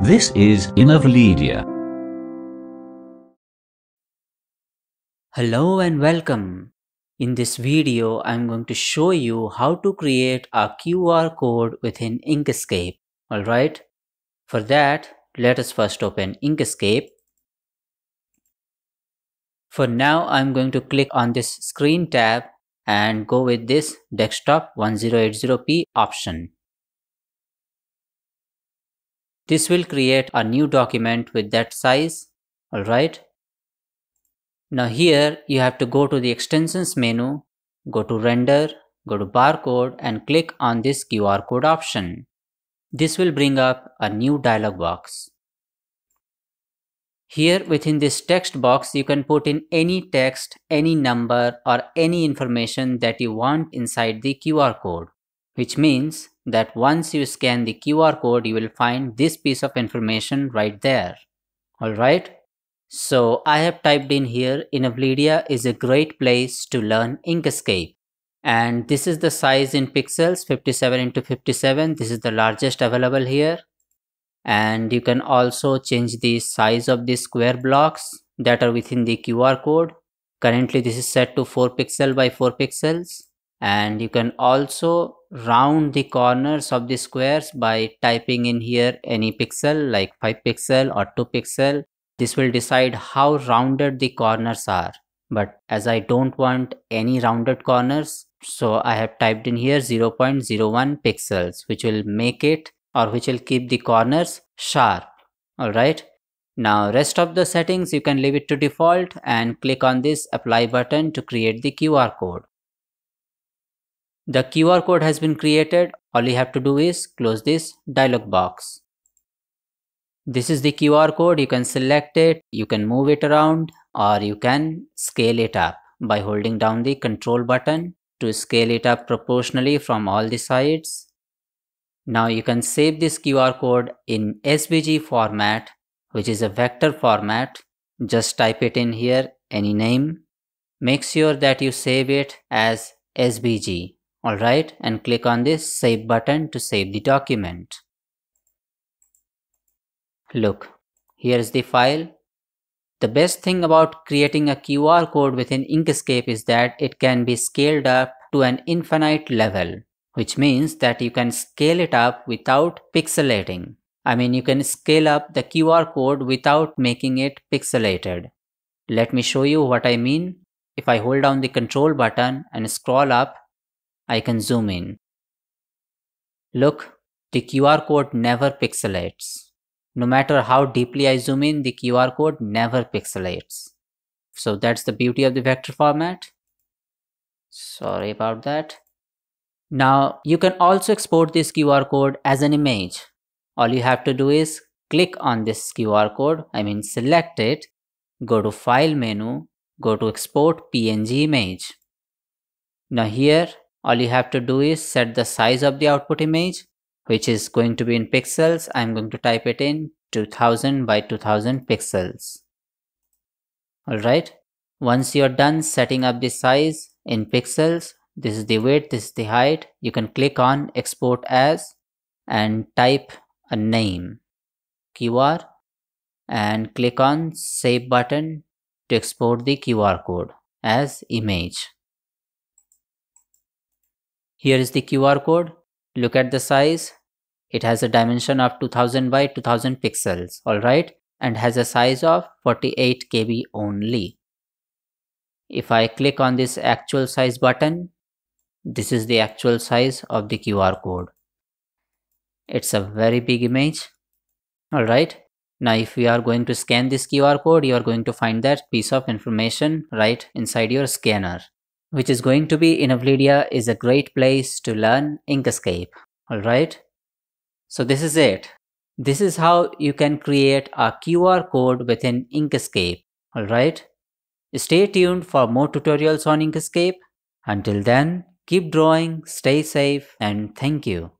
This is Innovledia. Hello and welcome. In this video, I'm going to show you how to create a QR code within Inkscape. Alright, for that, let us first open Inkscape. For now, I'm going to click on this screen tab and go with this desktop 1080p option. This will create a new document with that size. Alright. Now here you have to go to the extensions menu, go to render, go to barcode and click on this QR code option. This will bring up a new dialog box. Here within this text box you can put in any text, any number or any information that you want inside the QR code which means that once you scan the QR code, you will find this piece of information right there. Alright, so I have typed in here Innovledia is a great place to learn Inkscape. And this is the size in pixels 57 into 57. This is the largest available here. And you can also change the size of the square blocks that are within the QR code. Currently this is set to 4 pixel by 4 pixels and you can also round the corners of the squares by typing in here any pixel like 5 pixel or 2 pixel. This will decide how rounded the corners are. But as I don't want any rounded corners so I have typed in here 0.01 pixels which will make it or which will keep the corners sharp. Alright now rest of the settings you can leave it to default and click on this apply button to create the QR code the QR code has been created. All you have to do is close this dialog box. This is the QR code. You can select it, you can move it around or you can scale it up by holding down the control button to scale it up proportionally from all the sides. Now you can save this QR code in SVG format which is a vector format. Just type it in here any name. Make sure that you save it as SVG Alright, and click on this save button to save the document. Look, here is the file. The best thing about creating a QR code within Inkscape is that it can be scaled up to an infinite level, which means that you can scale it up without pixelating. I mean, you can scale up the QR code without making it pixelated. Let me show you what I mean. If I hold down the control button and scroll up, I can zoom in. Look, the QR code never pixelates. No matter how deeply I zoom in, the QR code never pixelates. So that's the beauty of the vector format. Sorry about that. Now you can also export this QR code as an image. All you have to do is click on this QR code, I mean select it, go to file menu, go to export PNG image. Now here all you have to do is set the size of the output image which is going to be in pixels. I'm going to type it in 2000 by 2000 pixels. All right. Once you're done setting up the size in pixels this is the width this is the height. You can click on export as and type a name qr and click on save button to export the qr code as image here is the QR code. Look at the size. It has a dimension of 2000 by 2000 pixels, alright, and has a size of 48 KB only. If I click on this actual size button, this is the actual size of the QR code. It's a very big image. Alright, now if we are going to scan this QR code, you are going to find that piece of information right inside your scanner which is going to be Innovledia is a great place to learn Inkscape. Alright? So this is it. This is how you can create a QR code within Inkscape. Alright? Stay tuned for more tutorials on Inkscape. Until then, keep drawing, stay safe, and thank you.